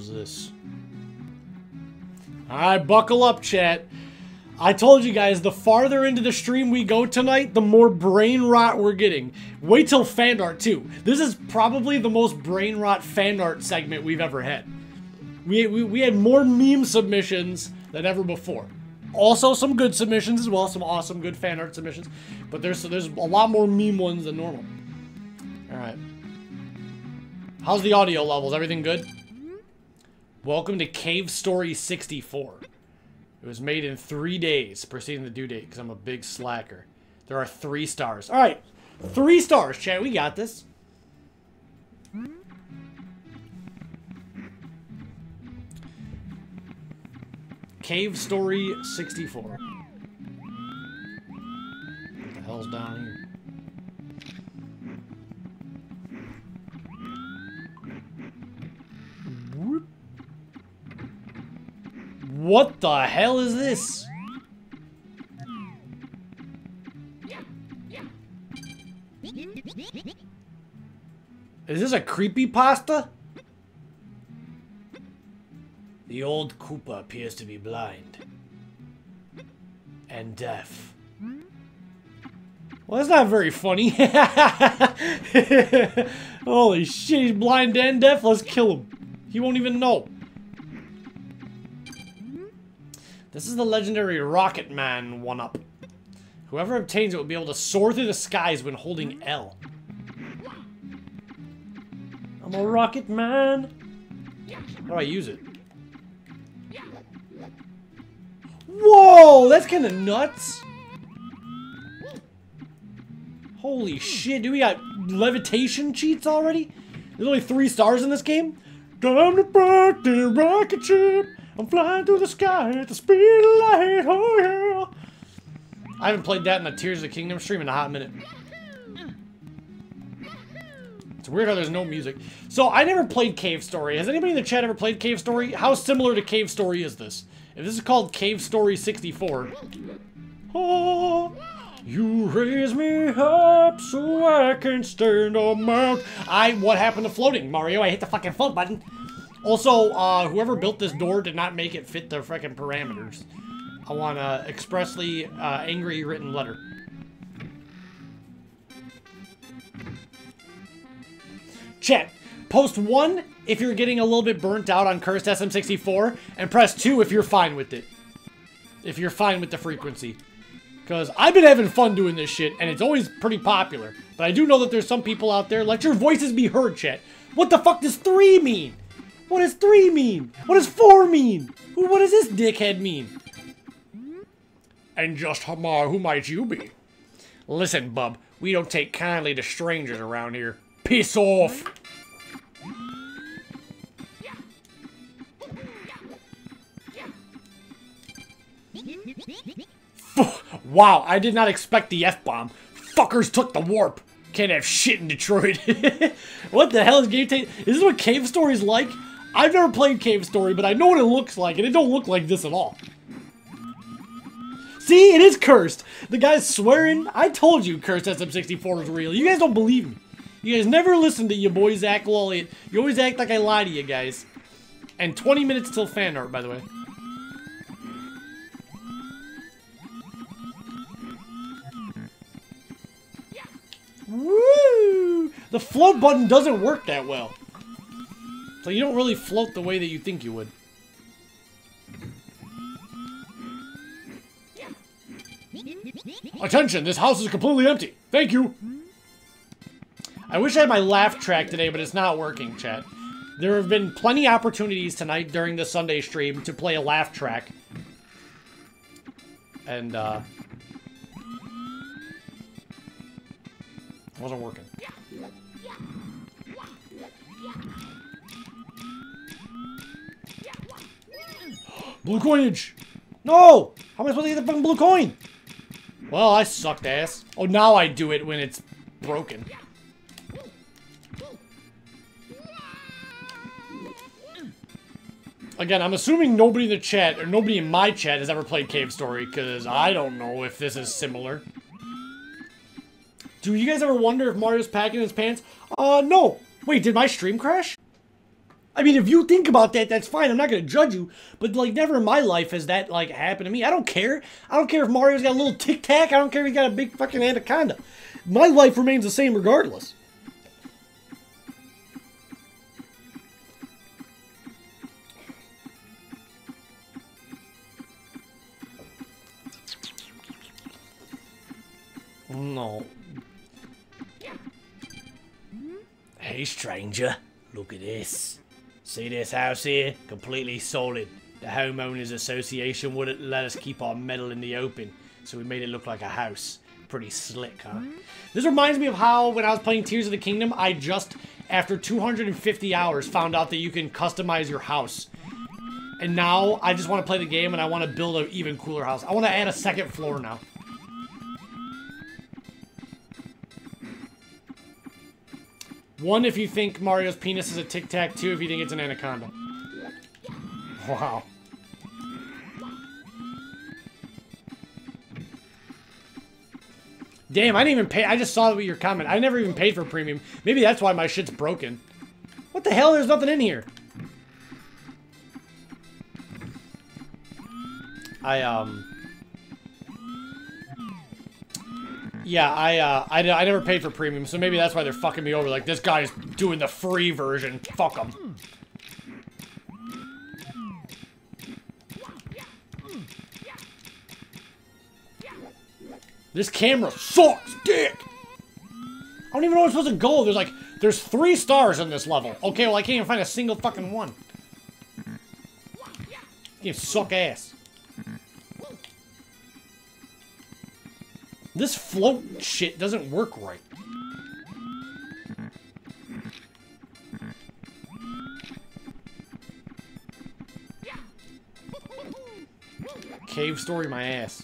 is this? Alright, buckle up, chat. I told you guys, the farther into the stream we go tonight, the more brain rot we're getting. Wait till fan art, too. This is probably the most brain rot fan art segment we've ever had. We, we, we had more meme submissions than ever before. Also, some good submissions as well, some awesome good fan art submissions. But there's there's a lot more meme ones than normal. All right. How's the audio levels? Everything good? Welcome to Cave Story 64. It was made in three days, preceding the due date, because I'm a big slacker. There are three stars. All right, three stars, chat. We got this. Cave Story 64. What the hell's down here? What the hell is this? Is this a creepy pasta? The old Koopa appears to be blind. And deaf. Well, that's not very funny. Holy shit, he's blind and deaf. Let's kill him. He won't even know. This is the legendary Rocket Man 1-up. Whoever obtains it will be able to soar through the skies when holding L. I'm a Rocket Man. How do I use it? Whoa, that's kind of nuts. Holy shit, do we got levitation cheats already? There's only three stars in this game? Time to park the rocket ship. I'm flying through the sky at the speed of light. Oh, yeah. I haven't played that in the Tears of the Kingdom stream in a hot minute. It's weird how there's no music. So, I never played Cave Story. Has anybody in the chat ever played Cave Story? How similar to Cave Story is this? If this is called Cave Story 64... Oh, you raise me up so I can stand on mount. I, what happened to floating, Mario? I hit the fucking float button. Also, uh, whoever built this door did not make it fit the freaking parameters. I want a expressly uh, angry written letter. Chat, post one if you're getting a little bit burnt out on Cursed SM64, and press two if you're fine with it. If you're fine with the frequency. Because I've been having fun doing this shit, and it's always pretty popular. But I do know that there's some people out there, let your voices be heard, chat. What the fuck does three mean? What does three mean? What does four mean? Who? What does this dickhead mean? And just who might you be? Listen, bub, we don't take kindly to strangers around here. Piss off! wow, I did not expect the F-bomb. Fuckers took the warp. Can't have shit in Detroit. what the hell is Game Tape? Is this what Cave Story's like? I've never played Cave Story, but I know what it looks like, and it don't look like this at all. See, it is cursed. The guy's swearing. I told you Cursed SM64 is real. You guys don't believe me. You guys never listen to your boy Zach Lolliot. You always act like I lie to you guys. And 20 minutes till fan art, by the way. Woo! The float button doesn't work that well. So you don't really float the way that you think you would. Attention, this house is completely empty. Thank you. I wish I had my laugh track today, but it's not working, chat. There have been plenty opportunities tonight during the Sunday stream to play a laugh track. And, uh... wasn't working. Blue coinage! No! How am I supposed to get the fucking blue coin? Well, I sucked ass. Oh, now I do it when it's broken. Again, I'm assuming nobody in the chat, or nobody in my chat has ever played Cave Story, because I don't know if this is similar. Do you guys ever wonder if Mario's packing his pants? Uh, no. Wait, did my stream crash? I mean, if you think about that, that's fine. I'm not gonna judge you. But like, never in my life has that like happened to me. I don't care. I don't care if Mario's got a little tic tac. I don't care if he's got a big fucking anaconda. My life remains the same regardless. No. Hey, stranger. Look at this. See this house here? Completely solid. The Homeowners Association wouldn't let us keep our metal in the open, so we made it look like a house. Pretty slick, huh? This reminds me of how, when I was playing Tears of the Kingdom, I just, after 250 hours, found out that you can customize your house. And now, I just want to play the game and I want to build an even cooler house. I want to add a second floor now. One if you think Mario's penis is a Tic Tac, two if you think it's an anaconda. Wow. Damn, I didn't even pay. I just saw your comment. I never even paid for premium. Maybe that's why my shit's broken. What the hell? There's nothing in here. I, um... Yeah, I, uh, I, I never paid for premium, so maybe that's why they're fucking me over. Like, this guy's doing the free version. Fuck him. This camera sucks dick! I don't even know where I'm supposed to go. There's like, there's three stars in this level. Okay, well I can't even find a single fucking one. You suck ass. This float shit doesn't work right. Cave story my ass.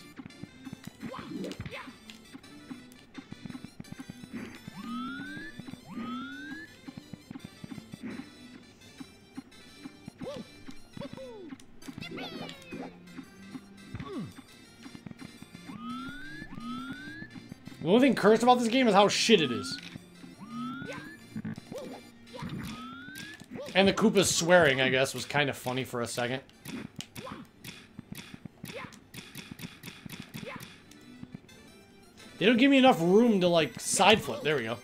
The only thing cursed about this game is how shit it is. And the Koopas swearing, I guess, was kind of funny for a second. They don't give me enough room to, like, side flip. There we go.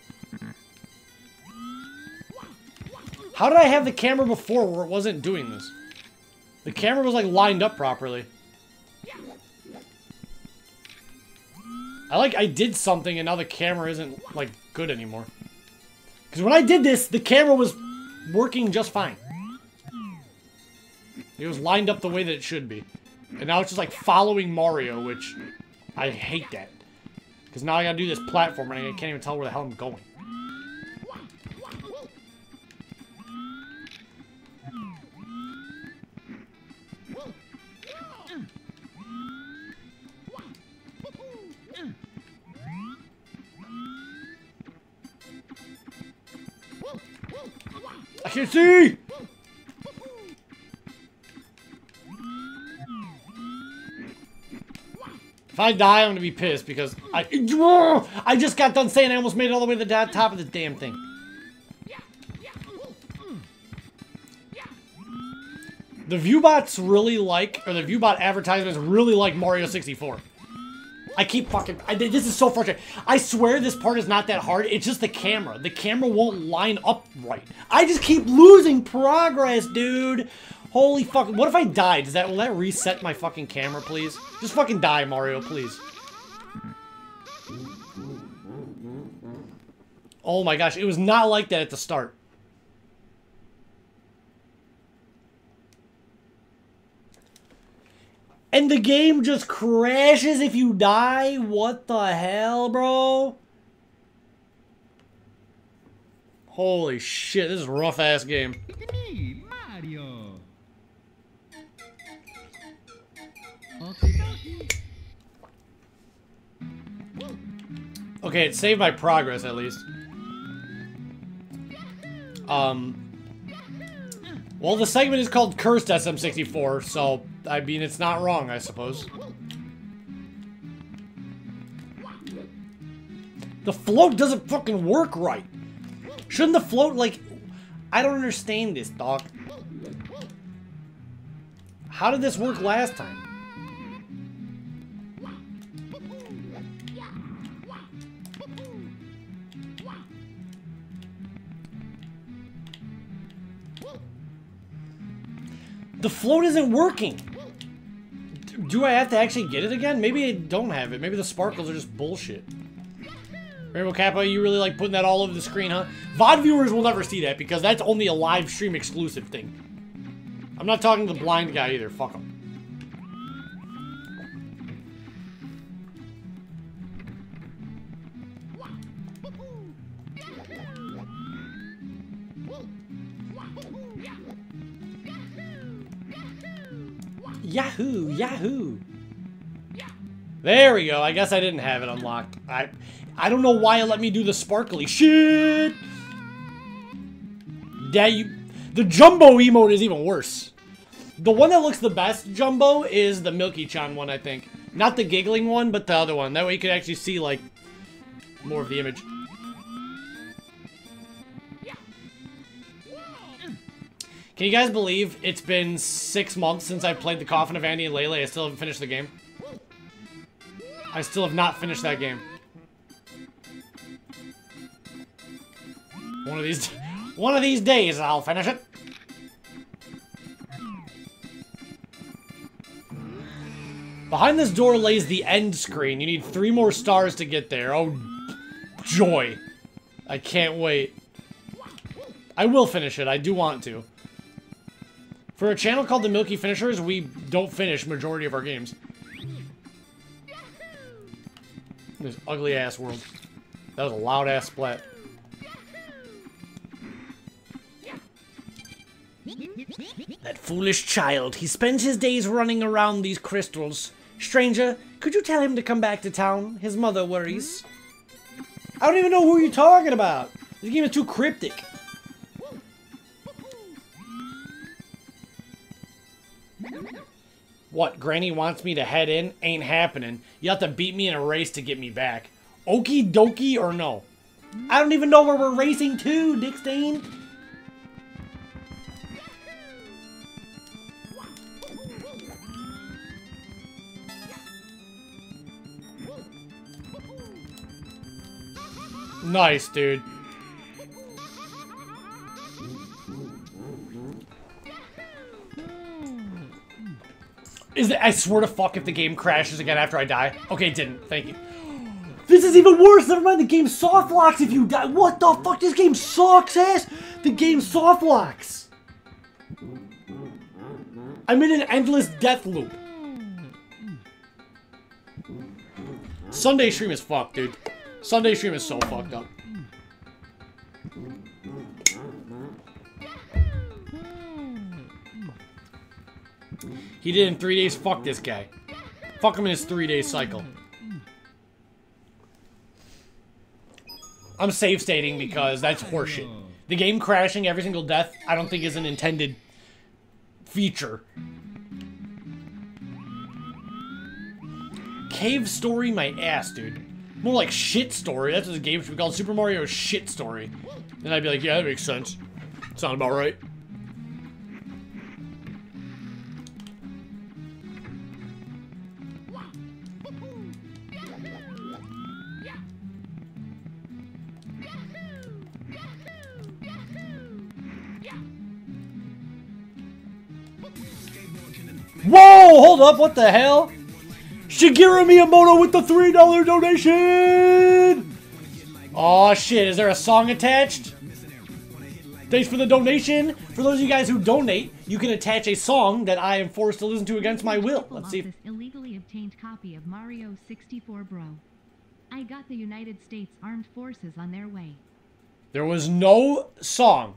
How did I have the camera before where it wasn't doing this? The camera was, like, lined up properly. I like, I did something and now the camera isn't, like, good anymore. Because when I did this, the camera was working just fine. It was lined up the way that it should be. And now it's just, like, following Mario, which I hate that. Because now I gotta do this platform and I can't even tell where the hell I'm going. If I die, I'm gonna be pissed because I I just got done saying I almost made it all the way to the top of the damn thing. The viewbots really like, or the viewbot advertisements really like Mario 64. I keep fucking, I, this is so frustrating. I swear this part is not that hard. It's just the camera. The camera won't line up right. I just keep losing progress, dude. Holy fuck. What if I die? Does that, will that reset my fucking camera, please? Just fucking die, Mario, please. Oh my gosh, it was not like that at the start. And the game just crashes if you die? What the hell, bro? Holy shit, this is a rough-ass game. Mario. Okay, it saved my progress, at least. Um... Well, the segment is called Cursed SM64, so I mean, it's not wrong, I suppose. The float doesn't fucking work right. Shouldn't the float, like... I don't understand this, dog. How did this work last time? The float isn't working. Do I have to actually get it again? Maybe I don't have it. Maybe the sparkles are just bullshit. Rainbow Kappa, you really like putting that all over the screen, huh? VOD viewers will never see that because that's only a live stream exclusive thing. I'm not talking to the blind guy either. Fuck him. Yahoo! Yahoo! There we go. I guess I didn't have it unlocked. I I don't know why it let me do the sparkly shit. Yeah, you, the jumbo emote is even worse. The one that looks the best jumbo is the Milky Chan one, I think. Not the giggling one, but the other one. That way you could actually see, like, more of the image. Can you guys believe it's been six months since I've played the Coffin of Andy and Leyley? I still haven't finished the game. I still have not finished that game. One of these, one of these days, I'll finish it. Behind this door lays the end screen. You need three more stars to get there. Oh, joy. I can't wait. I will finish it. I do want to. For a channel called the Milky Finishers, we don't finish majority of our games. This ugly ass world. That was a loud ass splat. That foolish child. He spends his days running around these crystals. Stranger, could you tell him to come back to town? His mother worries. I don't even know who you're talking about. This game is too cryptic. What, Granny wants me to head in? Ain't happening. You have to beat me in a race to get me back. Okie dokie or no? I don't even know where we're racing to, Dick Stain. Nice, dude. Is it, I swear to fuck if the game crashes again after I die. Okay, it didn't. Thank you. This is even worse. Never mind, the game soft locks if you die. What the fuck? This game sucks ass. The game soft locks. I'm in an endless death loop. Sunday stream is fucked, dude. Sunday stream is so fucked up. He did in three days. Fuck this guy. Fuck him in his three-day cycle. I'm save stating because that's horseshit. The game crashing every single death, I don't think is an intended feature. Cave story my ass, dude. More like shit story. That's what the game should be called. Super Mario shit story. Then I'd be like, yeah, that makes sense. Sound about right. Whoa! Hold up! What the hell? Shigeru Miyamoto with the $3 donation! Oh shit, is there a song attached? Thanks for the donation. For those of you guys who donate, you can attach a song that I am forced to listen to against my will. Let's see. If... illegally obtained copy of Mario 64 Bro. I got the United States Armed Forces on their way. There was no song,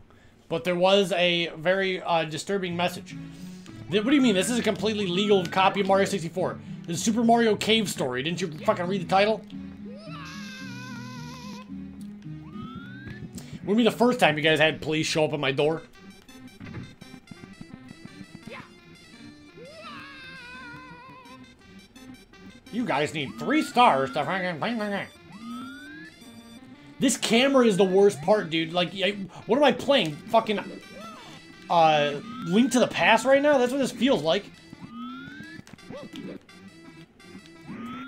but there was a very uh, disturbing message. What do you mean? This is a completely legal copy of Mario 64. This is Super Mario Cave Story. Didn't you fucking read the title? Wouldn't be the first time you guys had police show up at my door. You guys need three stars to fucking... This camera is the worst part, dude. Like, I, what am I playing? Fucking, uh, Link to the Past right now? That's what this feels like.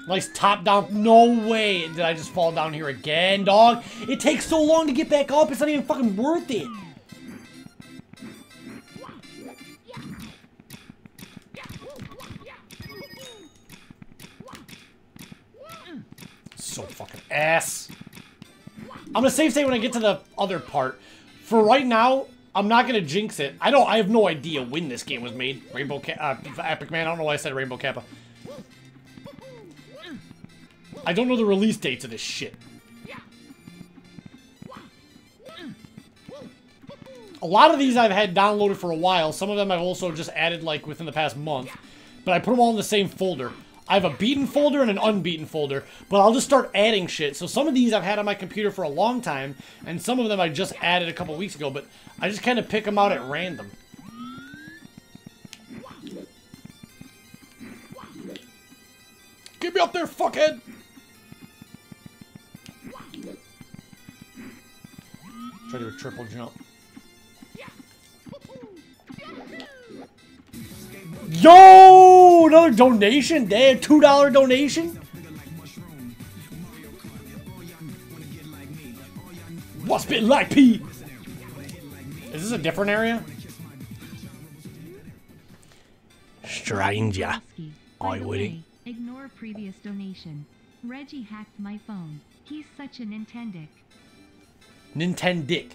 Nice top down. No way did I just fall down here again, dog. It takes so long to get back up. It's not even fucking worth it. So fucking ass. I'm gonna save state when I get to the other part. For right now, I'm not gonna jinx it. I don't. I have no idea when this game was made. Rainbow Ca uh, Epic Man. I don't know why I said Rainbow Kappa. I don't know the release dates of this shit. A lot of these I've had downloaded for a while. Some of them I've also just added like within the past month. But I put them all in the same folder. I have a beaten folder and an unbeaten folder, but I'll just start adding shit. So some of these I've had on my computer for a long time, and some of them I just added a couple weeks ago, but I just kind of pick them out at random. Get me up there, fuckhead! Try to do a triple jump. Yo! Another donation? Damn, $2 donation? What's been like P? Is this a different area? Stranger. Kowalski. By I the wouldn't. Ignore previous donation. Reggie hacked my phone. He's such a Nintendic. Nintendic.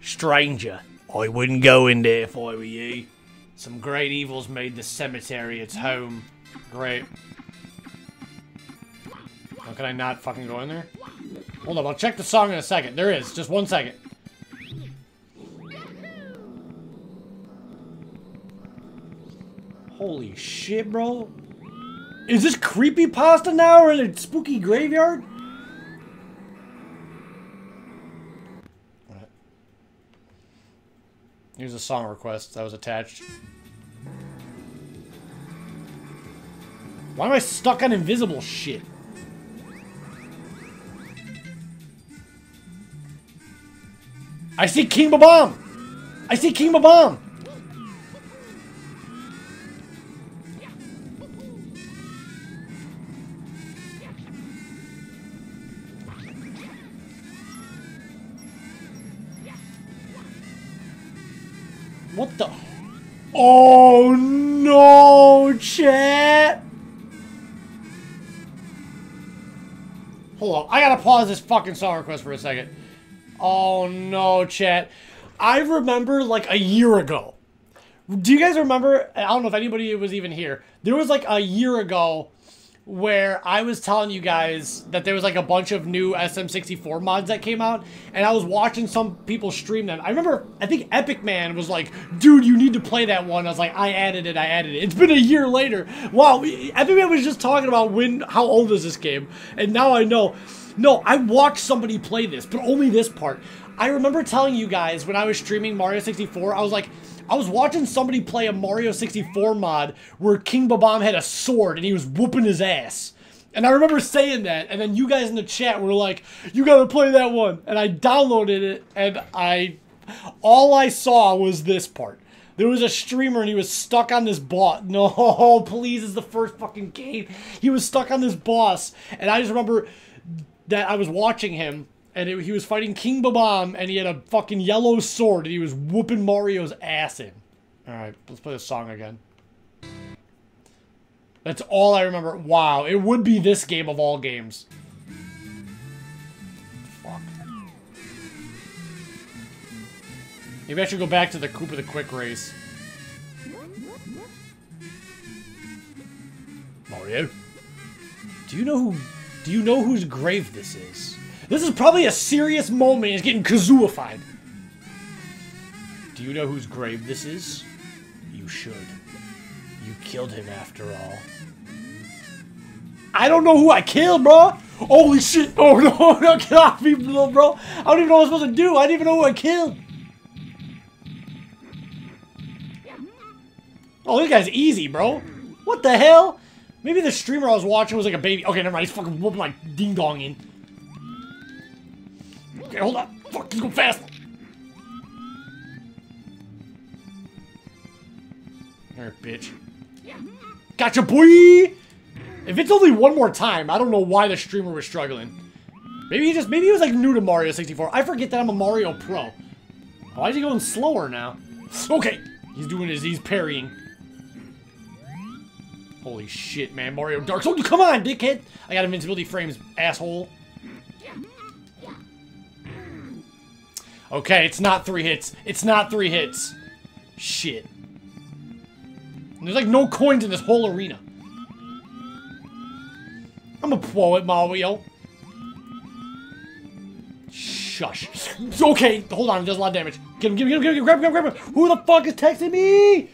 Stranger. I wouldn't go in there if I were you. Some great evils made the cemetery its home. Great. How can I not fucking go in there? Hold up, I'll check the song in a second. There is. Just one second. Holy shit, bro. Is this creepy pasta now or it spooky graveyard? Here's a song request that was attached. Why am I stuck on invisible shit? I see King Bob-omb! I see King Bob-omb! What the? Oh no, chat! Hold on, I gotta pause this fucking song request for a second. Oh no, chat. I remember like a year ago. Do you guys remember? I don't know if anybody was even here. There was like a year ago where I was telling you guys that there was like a bunch of new SM64 mods that came out, and I was watching some people stream them. I remember, I think Epic Man was like, dude, you need to play that one. I was like, I added it, I added it. It's been a year later. Wow, Epic Man was just talking about when, how old is this game? And now I know. No, I watched somebody play this, but only this part. I remember telling you guys when I was streaming Mario 64, I was like, I was watching somebody play a Mario 64 mod where King Bob-omb had a sword and he was whooping his ass. And I remember saying that, and then you guys in the chat were like, you gotta play that one. And I downloaded it, and I, all I saw was this part. There was a streamer and he was stuck on this boss. No, please, it's the first fucking game. He was stuck on this boss, and I just remember that I was watching him, and it, he was fighting King Bob-omb, and he had a fucking yellow sword, and he was whooping Mario's ass in. All right, let's play this song again. That's all I remember. Wow, it would be this game of all games. Fuck. Maybe I should go back to the Koopa the Quick race. Mario, do you know who? Do you know whose grave this is? This is probably a serious moment. He's getting kazooified. Do you know whose grave this is? You should. You killed him after all. I don't know who I killed, bro. Holy shit. Oh no, no, get off me, bro. I don't even know what I'm supposed to do. I didn't even know who I killed. Oh, this guy's easy, bro. What the hell? Maybe the streamer I was watching was like a baby. Okay, never mind. He's fucking whooping my ding dong in. Okay, hold on. Fuck, he's going fast. Alright, bitch. Gotcha, boy! If it's only one more time, I don't know why the streamer was struggling. Maybe he just, maybe he was like new to Mario 64. I forget that I'm a Mario Pro. Why is he going slower now? Okay, he's doing his, he's parrying. Holy shit, man, Mario Dark Souls, come on, dickhead! I got invincibility frames, asshole. Okay, it's not three hits. It's not three hits. Shit. There's like no coins in this whole arena. I'm a pro at Mario. Shush. It's okay. Hold on. It does a lot of damage. Get him, get him, get him, get him. Grab him, grab him, grab him. Who the fuck is texting me?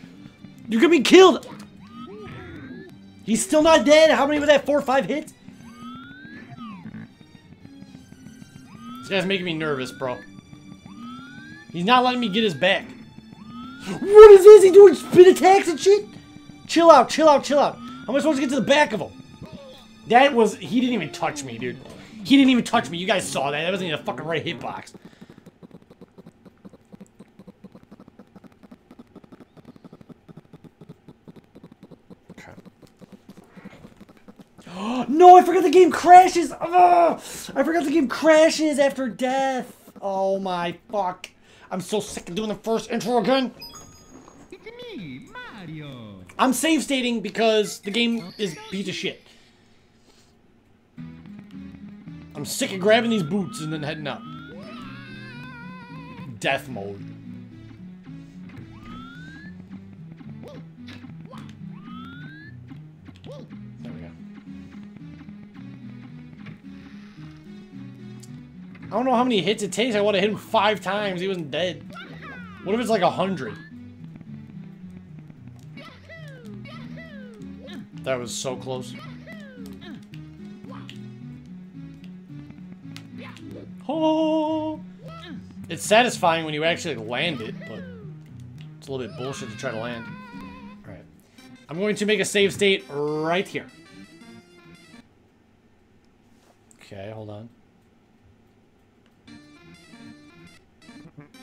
You're gonna be killed. He's still not dead. How many was that? Four or five hits? This guy's making me nervous, bro. He's not letting me get his back. What is this? He doing spin attacks and shit? Chill out, chill out, chill out. How am I supposed to get to the back of him? That was... He didn't even touch me, dude. He didn't even touch me. You guys saw that. That wasn't even a fucking right hitbox. Okay. no, I forgot the game crashes. Oh, I forgot the game crashes after death. Oh my fuck. I'm so sick of doing the first intro again. It's me, Mario. I'm save stating because the game is piece of shit. I'm sick of grabbing these boots and then heading up. Death mode. I don't know how many hits it takes. I want to hit him five times. He wasn't dead. What if it's like a hundred? That was so close. Oh! It's satisfying when you actually land it, but it's a little bit bullshit to try to land. Alright. I'm going to make a save state right here. Okay, hold on.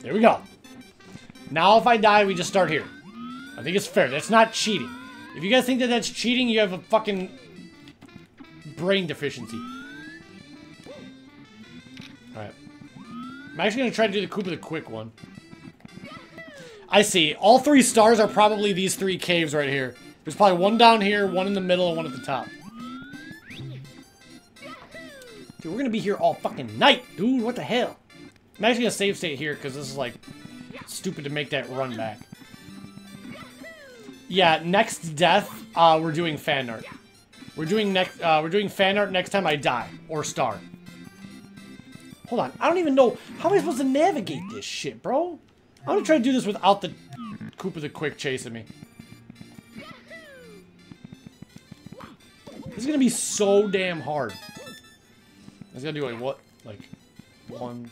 There we go. Now if I die, we just start here. I think it's fair. That's not cheating. If you guys think that that's cheating, you have a fucking brain deficiency. Alright. I'm actually going to try to do the Koopa the quick one. I see. All three stars are probably these three caves right here. There's probably one down here, one in the middle, and one at the top. Dude, we're going to be here all fucking night, dude. What the hell? I'm actually to save state here because this is, like, stupid to make that run back. Yeah, next death, uh, we're doing fan art. We're doing next, uh, we're doing fan art next time I die or star. Hold on, I don't even know how am I supposed to navigate this shit, bro. I'm gonna try to do this without the Koopa the Quick chasing me. This is gonna be so damn hard. It's gonna do like what, like one.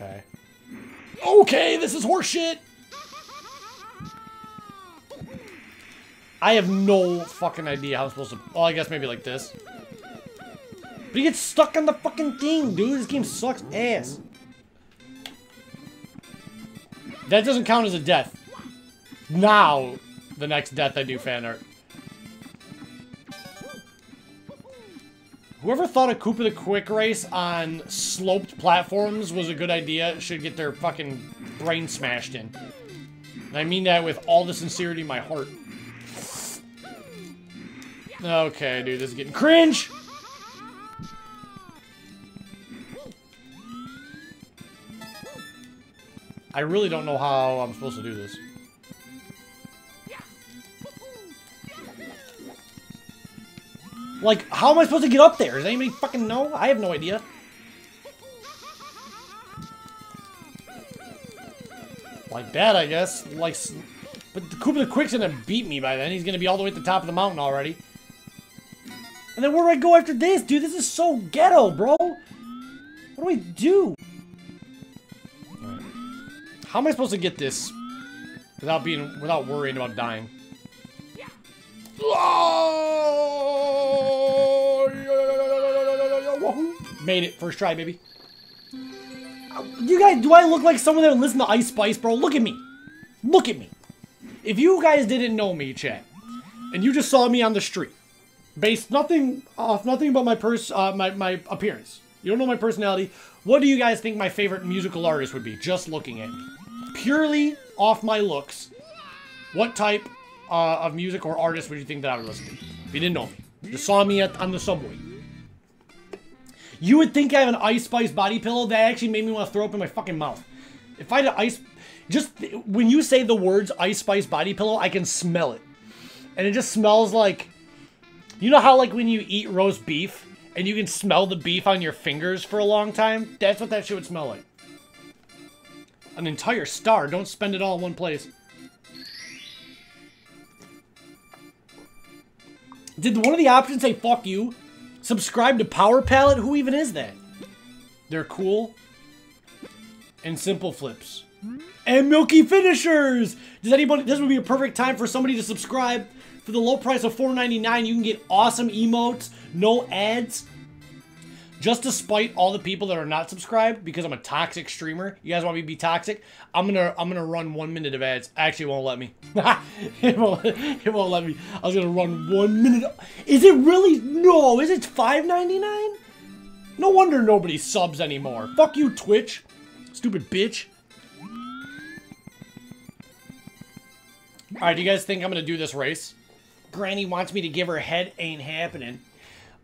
Okay. Okay, this is horseshit. I have no fucking idea how I'm supposed to... Oh, I guess maybe like this. But he gets stuck on the fucking thing, dude. This game sucks ass. That doesn't count as a death. Now, the next death I do fan art. Whoever thought a Koopa the Quick race on sloped platforms was a good idea should get their fucking brain smashed in. And I mean that with all the sincerity in my heart. Okay, dude, this is getting cringe! I really don't know how I'm supposed to do this. Like, how am I supposed to get up there? Does anybody fucking know? I have no idea. Like that, I guess. Like, but the Koopa the Quick's gonna beat me by then. He's gonna be all the way at the top of the mountain already. And then where do I go after this? Dude, this is so ghetto, bro. What do I do? How am I supposed to get this without being without worrying about dying? Made it. First try, baby. You guys, do I look like someone that would listen to Ice Spice, bro? Look at me. Look at me. If you guys didn't know me, chat, and you just saw me on the street, based nothing off nothing but my pers uh, my my appearance. You don't know my personality. What do you guys think my favorite musical artist would be? Just looking at me, purely off my looks. What type uh, of music or artist would you think that I would listen to? If you didn't know me, just saw me at, on the subway. You would think I have an Ice Spice body pillow. That actually made me want to throw up in my fucking mouth. If I had an ice, just when you say the words Ice Spice body pillow, I can smell it, and it just smells like, you know how like when you eat roast beef and you can smell the beef on your fingers for a long time. That's what that shit would smell like. An entire star. Don't spend it all in one place. Did one of the options say fuck you? Subscribe to Power Palette? Who even is that? They're cool. And simple flips. And Milky Finishers! Does anybody this would be a perfect time for somebody to subscribe. For the low price of $4.99, you can get awesome emotes, no ads. Just despite all the people that are not subscribed, because I'm a toxic streamer. You guys want me to be toxic? I'm gonna I'm gonna run one minute of ads. Actually, won't let me. it won't it won't let me. I was gonna run one minute. Is it really? No. Is it $5.99? No wonder nobody subs anymore. Fuck you, Twitch. Stupid bitch. Alright, do you guys think I'm gonna do this race? Granny wants me to give her head, ain't happening.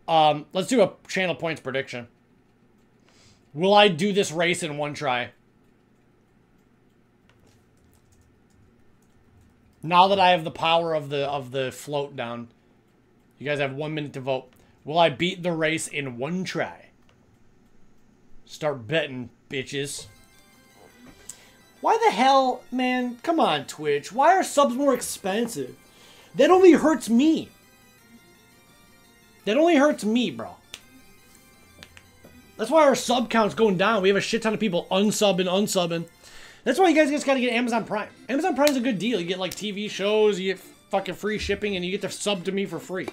Um, let's do a channel points prediction. Will I do this race in one try? Now that I have the power of the of the float down, you guys have one minute to vote. Will I beat the race in one try? Start betting, bitches. Why the hell, man? Come on, Twitch. Why are subs more expensive? That only hurts me. That only hurts me, bro. That's why our sub count's going down. We have a shit ton of people unsubbing, unsubbing. That's why you guys just gotta get Amazon Prime. Amazon Prime's a good deal. You get like TV shows, you get fucking free shipping, and you get to sub to me for free.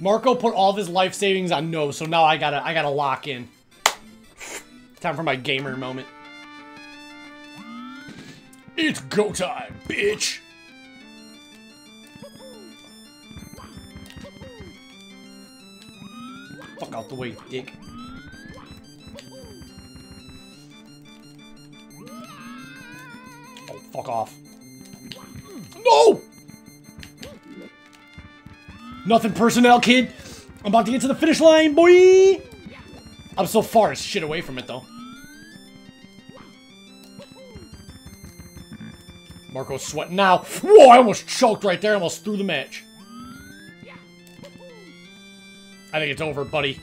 Marco put all of his life savings on no, so now I gotta I gotta lock in. Time for my gamer moment. It's go time, bitch! Fuck out the way, dick. Oh, fuck off. No! Nothing personnel, kid. I'm about to get to the finish line, boy! I'm so far as shit away from it, though. Marco's sweating now. Whoa, I almost choked right there. I almost threw the match. I think it's over, buddy.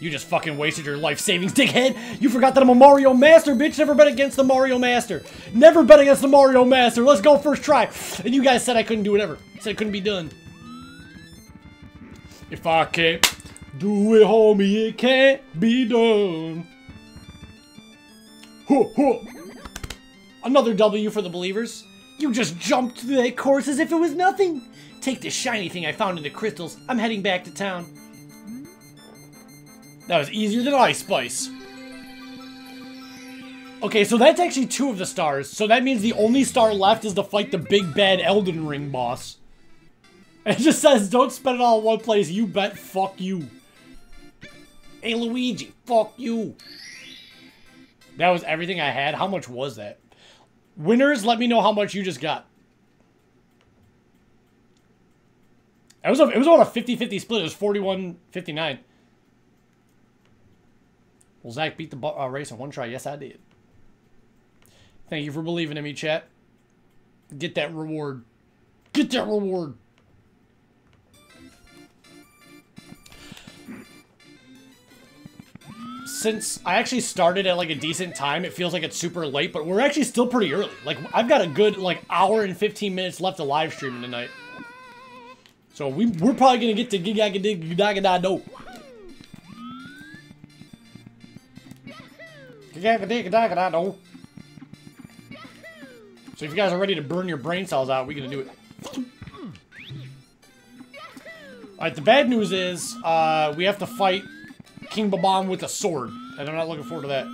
You just fucking wasted your life savings, dickhead. You forgot that I'm a Mario Master, bitch. Never bet against the Mario Master. Never bet against the Mario Master. Let's go first try. And you guys said I couldn't do it ever. Said it couldn't be done. If I can't do it, homie, it can't be done. Huh, huh. Another W for the believers. You just jumped through that course as if it was nothing. Take this shiny thing I found in the crystals. I'm heading back to town. That was easier than Ice Spice. Okay, so that's actually two of the stars. So that means the only star left is to fight the big bad Elden Ring boss. It just says, don't spend it all in one place. You bet, fuck you. Hey, Luigi, fuck you. That was everything I had. How much was that? Winners, let me know how much you just got. It was, a, it was about a 50-50 split. It was 41-59. Well, Zach beat the uh, race in one try. Yes, I did. Thank you for believing in me, chat. Get that reward. Get that reward. Since I actually started at like a decent time, it feels like it's super late, but we're actually still pretty early. Like, I've got a good like hour and 15 minutes left of live streaming tonight. So we, we're probably to get to Gigagadagado. So if you guys are ready to burn your brain cells out, we're to do it. Alright, the bad news is, uh, we have to fight King Bob-omb with a sword. And I'm not looking forward to that.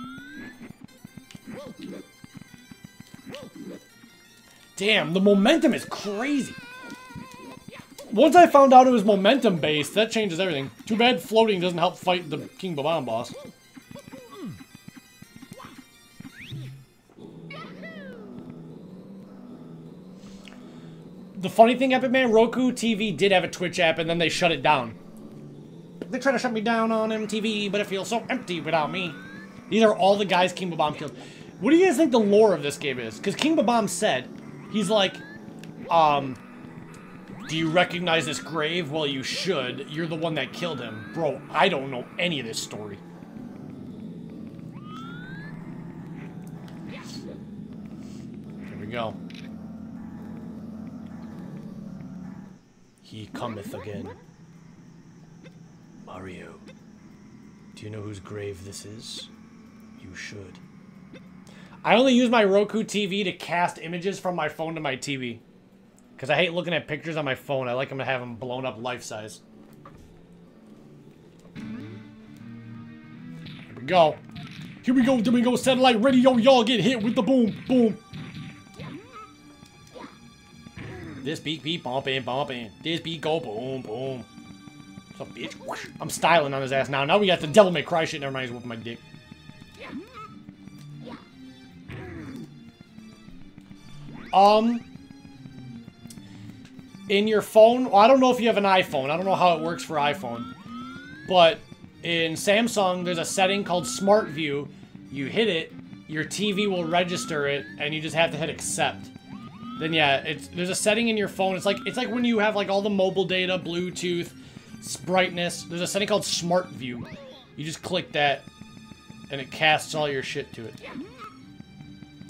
Damn, the momentum is crazy. Once I found out it was momentum based, that changes everything. Too bad floating doesn't help fight the King Bob-omb boss. The funny thing, Epic Man, Roku TV did have a Twitch app and then they shut it down. They try to shut me down on MTV, but it feels so empty without me. These are all the guys King Bob-omb killed. What do you guys think the lore of this game is? Because King Bob-omb said, he's like, um, do you recognize this grave? Well, you should. You're the one that killed him. Bro, I don't know any of this story. Here we go. He cometh again. Mario, do you know whose grave this is? You should. I only use my Roku TV to cast images from my phone to my TV. Because I hate looking at pictures on my phone. I like them to have them blown up life size. Here we go. Here we go. Here we go. Satellite radio. Y'all get hit with the boom. Boom. This beat beat bumping, bumping. This beat go boom, boom. Bitch? I'm styling on his ass now. Now we got the Devil May Cry shit. Never mind, he's whooping my dick. Um, in your phone, well, I don't know if you have an iPhone. I don't know how it works for iPhone. But in Samsung, there's a setting called Smart View. You hit it, your TV will register it, and you just have to hit accept. Then yeah, it's there's a setting in your phone. It's like it's like when you have like all the mobile data, Bluetooth, brightness. There's a setting called Smart View. You just click that, and it casts all your shit to it.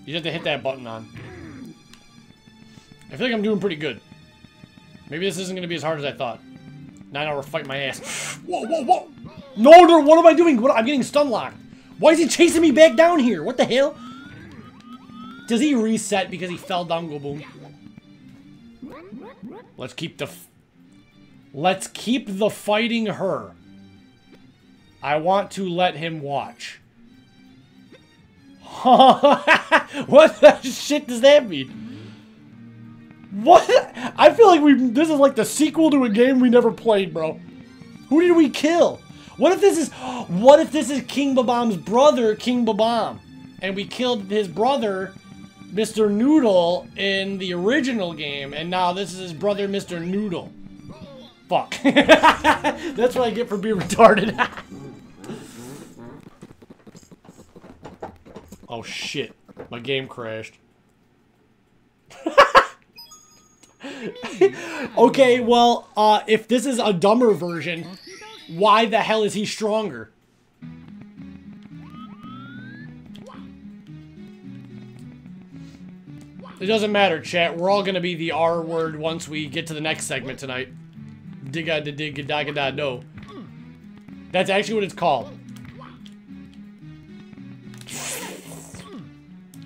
You have to hit that button on. I feel like I'm doing pretty good. Maybe this isn't going to be as hard as I thought. Nine hour fight my ass. Whoa, whoa, whoa! No, no, what am I doing? What, I'm getting stun locked. Why is he chasing me back down here? What the hell? Does he reset because he fell down, go boom? Let's keep the... Let's keep the fighting her. I want to let him watch. what the shit does that mean? What? I feel like we. This is like the sequel to a game we never played, bro. Who did we kill? What if this is? What if this is King Bob-omb's brother, King Bob-omb, and we killed his brother, Mr. Noodle, in the original game, and now this is his brother, Mr. Noodle. Fuck. That's what I get for being retarded. oh shit! My game crashed. okay, well, uh, if this is a dumber version, why the hell is he stronger? It doesn't matter, chat. We're all gonna be the R word once we get to the next segment tonight. Digga da digga da da do. That's actually what it's called.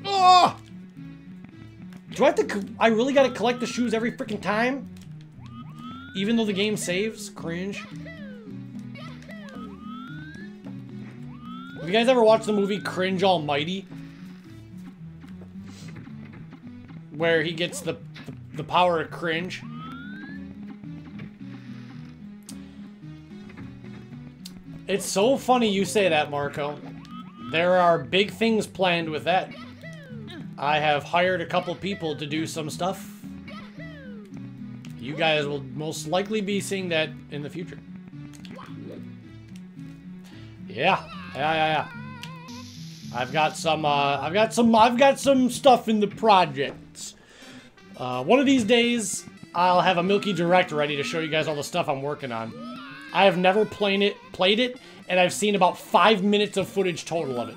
Oh! Do I have to... I really gotta collect the shoes every freaking time? Even though the game saves? Cringe. Have you guys ever watched the movie Cringe Almighty? Where he gets the, the, the power of cringe? It's so funny you say that, Marco. There are big things planned with that. I have hired a couple people to do some stuff. You guys will most likely be seeing that in the future. Yeah, yeah, yeah, yeah. I've got some, uh, I've got some, I've got some stuff in the projects. Uh, one of these days, I'll have a Milky Direct ready to show you guys all the stuff I'm working on. I have never played it, played it, and I've seen about five minutes of footage total of it.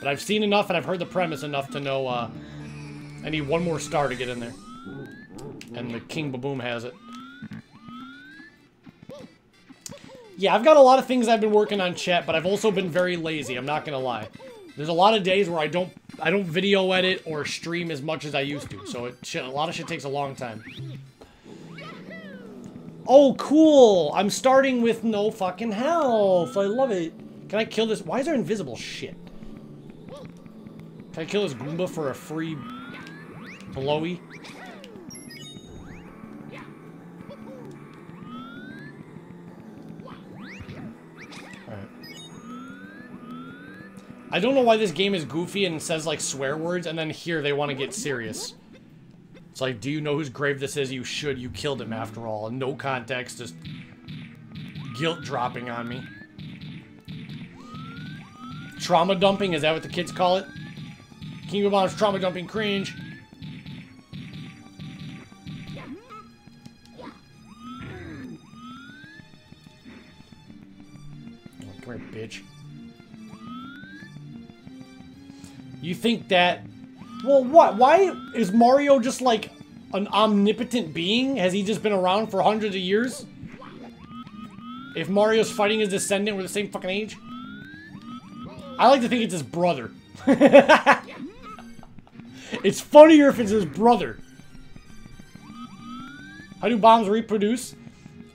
But I've seen enough and I've heard the premise enough to know uh, I need one more star to get in there. And the King Bob-omb has it. Yeah, I've got a lot of things I've been working on, chat, but I've also been very lazy, I'm not gonna lie. There's a lot of days where I don't I don't video edit or stream as much as I used to, so it, a lot of shit takes a long time. Oh, cool. I'm starting with no fucking health. I love it. Can I kill this? Why is there invisible shit? Can I kill this Goomba for a free blowy? I don't know why this game is goofy and says like swear words and then here they want to get serious. It's like, do you know whose grave this is? You should. You killed him after all. No context, just guilt dropping on me. Trauma dumping, is that what the kids call it? King of Bombs trauma dumping cringe. Come here, bitch. You think that... Well, what? Why is Mario just like an omnipotent being? Has he just been around for hundreds of years? If Mario's fighting his descendant, we're the same fucking age? I like to think it's his brother. it's funnier if it's his brother. How do bombs reproduce?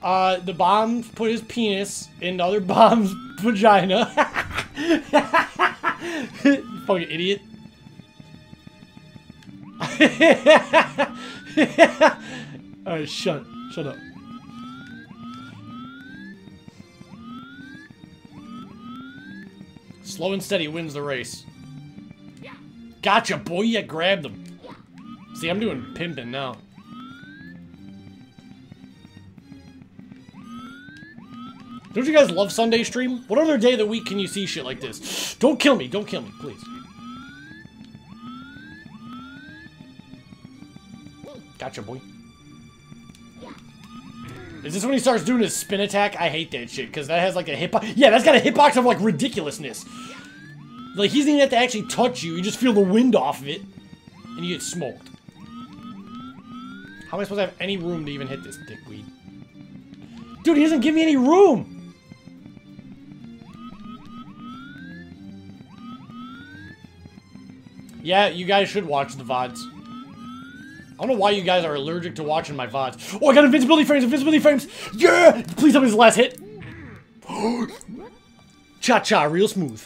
Uh, the bomb put his penis in the other bomb's vagina. Fucking idiot. Alright, shut. Shut up. Slow and steady wins the race. Gotcha, boy. You grabbed him. See, I'm doing pimping now. Don't you guys love Sunday stream? What other day of the week can you see shit like this? Don't kill me. Don't kill me, please. Gotcha, boy. Is this when he starts doing his spin attack? I hate that shit, because that has like a hitbox. Yeah, that's got a hitbox of like ridiculousness. Like, he doesn't even have to actually touch you. You just feel the wind off of it, and you get smoked. How am I supposed to have any room to even hit this dickweed? Dude, he doesn't give me any room! Yeah, you guys should watch the VODs. I don't know why you guys are allergic to watching my VODs. Oh, I got invincibility frames, invincibility frames! Yeah! Please tell me this the last hit. Cha-cha, real smooth.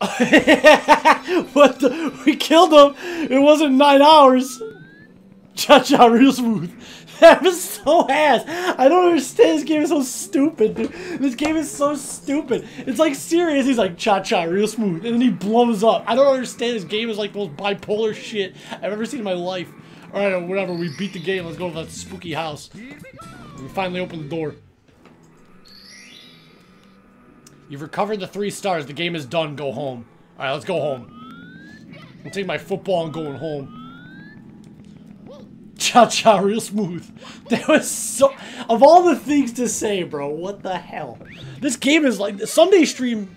what the? We killed him! It wasn't nine hours! Cha-cha, real smooth. That was so ass. I don't understand. This game is so stupid, dude. This game is so stupid. It's like serious. He's like cha cha, real smooth, and then he blows up. I don't understand. This game is like the most bipolar shit I've ever seen in my life. All right, whatever. We beat the game. Let's go to that spooky house. We finally open the door. You've recovered the three stars. The game is done. Go home. All right, let's go home. I'm taking my football and going home. Cha-cha, real smooth. That was so... Of all the things to say, bro, what the hell? This game is like... Sunday stream...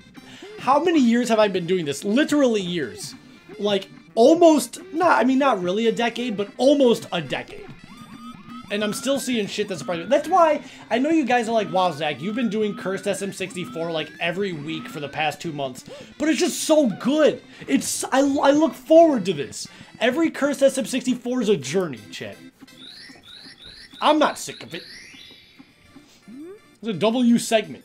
How many years have I been doing this? Literally years. Like, almost... Not, I mean, not really a decade, but almost a decade. And I'm still seeing shit that's surprising. That's why I know you guys are like, wow, Zach, you've been doing Cursed SM64 like every week for the past two months. But it's just so good. It's I, I look forward to this. Every Cursed SM64 is a journey, Chet. I'm not sick of it. It's a W segment.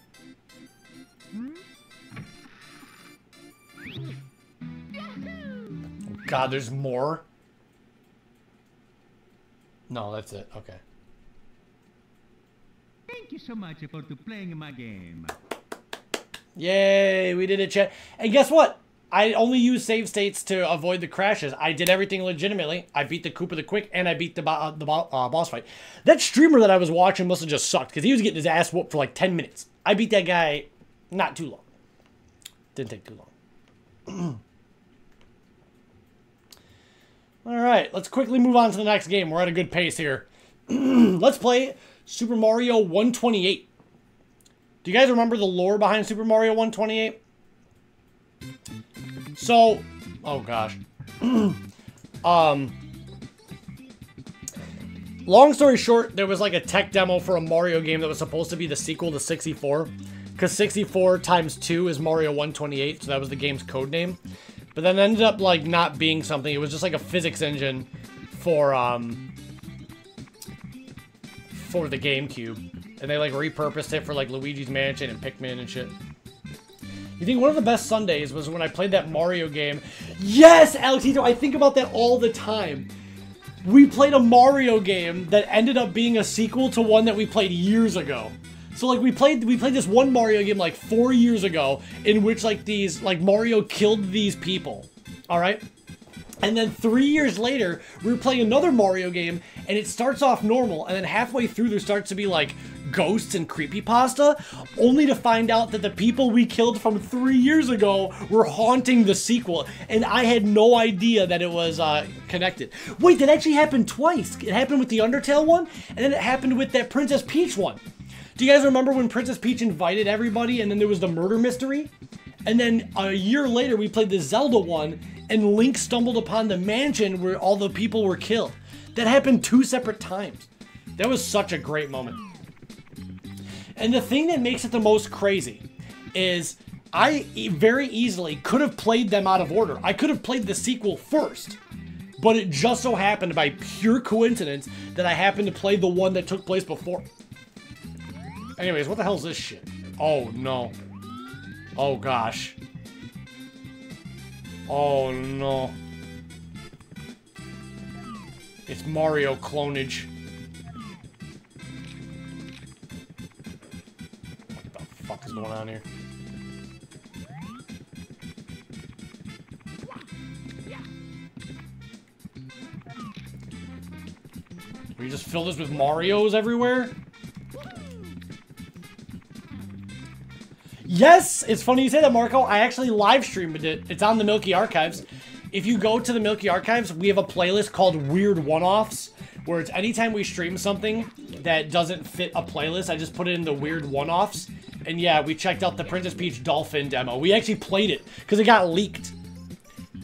God, there's more? No, that's it. Okay. Thank you so much for playing my game. Yay, we did it, chat. And guess what? I only use save states to avoid the crashes. I did everything legitimately. I beat the Koopa the Quick, and I beat the, bo the bo uh, boss fight. That streamer that I was watching must have just sucked, because he was getting his ass whooped for like 10 minutes. I beat that guy not too long. Didn't take too long. All right, let's quickly move on to the next game. We're at a good pace here. let's play Super Mario 128. Do you guys remember the lore behind Super Mario 128? So, oh gosh. um, long story short, there was like a tech demo for a Mario game that was supposed to be the sequel to 64. Because 64 times 2 is Mario 128, so that was the game's code name. But then ended up like not being something. It was just like a physics engine for um for the GameCube. And they like repurposed it for like Luigi's Mansion and Pikmin and shit. You think one of the best Sundays was when I played that Mario game? Yes, Alexito, I think about that all the time. We played a Mario game that ended up being a sequel to one that we played years ago. So like we played we played this one Mario game like 4 years ago in which like these like Mario killed these people. All right? And then three years later, we were playing another Mario game, and it starts off normal, and then halfway through there starts to be like ghosts and creepypasta, only to find out that the people we killed from three years ago were haunting the sequel, and I had no idea that it was uh, connected. Wait, that actually happened twice. It happened with the Undertale one, and then it happened with that Princess Peach one. Do you guys remember when Princess Peach invited everybody, and then there was the murder mystery? And then a year later, we played the Zelda one, and Link stumbled upon the mansion where all the people were killed. That happened two separate times. That was such a great moment. And the thing that makes it the most crazy is I very easily could have played them out of order. I could have played the sequel first. But it just so happened by pure coincidence that I happened to play the one that took place before. Anyways, what the hell is this shit? Oh, no. Oh, gosh. Oh, no. It's Mario clonage. What the fuck is going on here? We just fill this with Marios everywhere? Yes, it's funny you say that, Marco. I actually live streamed it. It's on the Milky Archives. If you go to the Milky Archives, we have a playlist called Weird One-Offs, where it's anytime we stream something that doesn't fit a playlist, I just put it in the Weird One-Offs. And yeah, we checked out the Princess Peach Dolphin demo. We actually played it, because it got leaked.